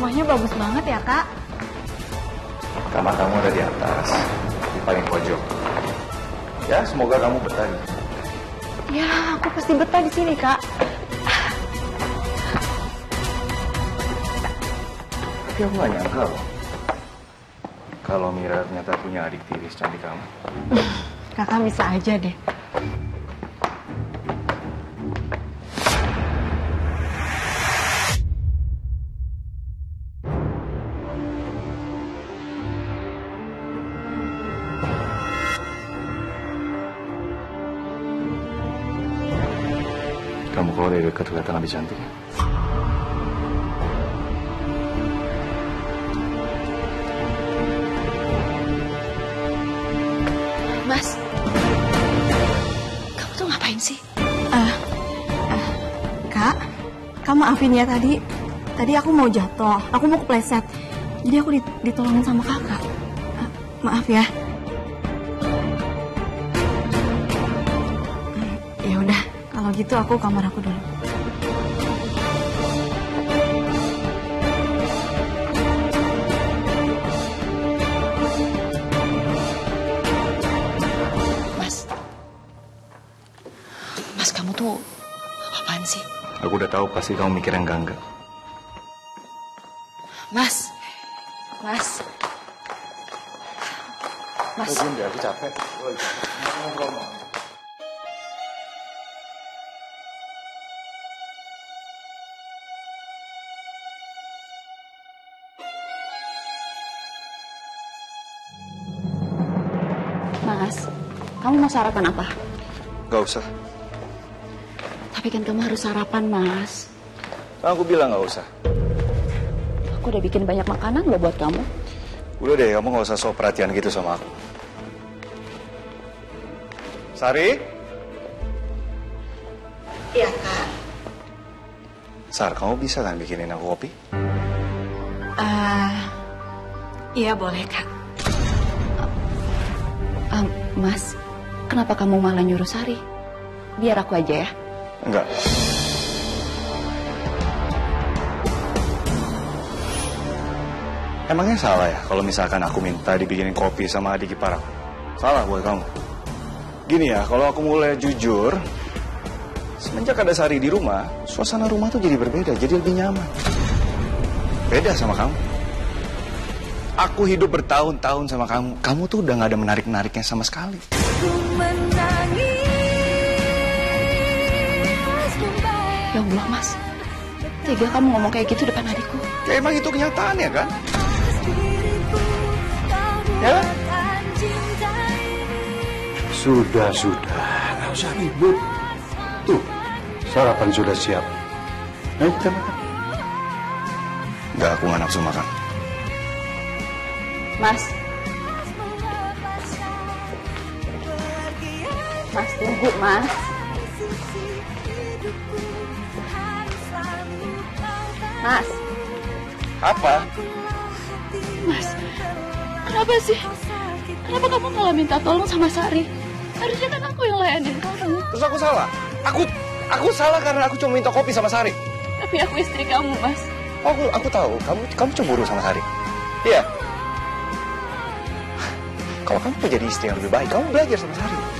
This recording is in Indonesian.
View-nya bagus banget ya, Kak. Kamar kamu ada di atas, di paling pojok. Ya, semoga kamu betah. Ya, aku pasti betah di sini, Kak. Tapi aku gak nyangka loh. Kalau Mira ternyata punya adik tiri secantik kamu. Kakak bisa aja deh. Kamu kalau dari dekat kelihatan lebih cantik. Mas, kamu tuh ngapain sih? Ah, ah, Kak, kamu maafin ya tadi. Tadi aku mau jatuh, aku mau kepleset. Jadi aku dit- ditolongin sama kakak. Ah, maaf ya. Kalau gitu aku kamar aku dulu. Mas, Mas kamu tuh apaan sih? Aku udah tahu pasti kamu mikir yang enggak-enggak. Mas, Mas, Mas, Belum deh, aku capek. Mas, kamu mau sarapan apa? Gak usah. Tapi kan kamu harus sarapan, Mas. Kan aku bilang gak usah. Aku udah bikin banyak makanan loh buat kamu. Udah deh, kamu gak usah sok perhatian gitu sama aku. Sari? Iya, Kak. Sar, kamu bisa kan bikinin aku kopi? Ah, iya boleh, Kak. Mas, kenapa kamu malah nyuruh Sari? Biar aku aja ya. Enggak. Emangnya salah ya kalau misalkan aku minta dibikinin kopi sama adik ipar aku? Salah buat kamu. Gini ya, kalau aku mulai jujur, semenjak ada Sari di rumah, suasana rumah tuh jadi berbeda, jadi lebih nyaman. Beda sama kamu. Aku hidup bertahun-tahun sama kamu, kamu tuh udah gak ada menarik-nariknya sama sekali. Ya Allah, Mas. Tega kamu ngomong kayak gitu depan adikku. Ya emang itu kenyataannya kan? Ya kan? Sudah, sudah. Nggak usah ribut. Tuh, sarapan sudah siap. Ayo kita makan. Enggak, aku gak nafsu makan. Mas. Mas, tunggu, Mas. Mas, Apa? Mas. Kenapa sih? Kenapa kamu malah minta tolong sama Sari? Harusnya kan aku yang layanin kamu. Terus aku salah? Aku aku salah karena aku cuma minta kopi sama Sari. Tapi aku istri kamu, Mas. Oh, aku aku tahu, kamu kamu cemburu sama Sari. Iya. Kalau kamu mau jadi istri yang lebih baik, kamu belajar sama Sari.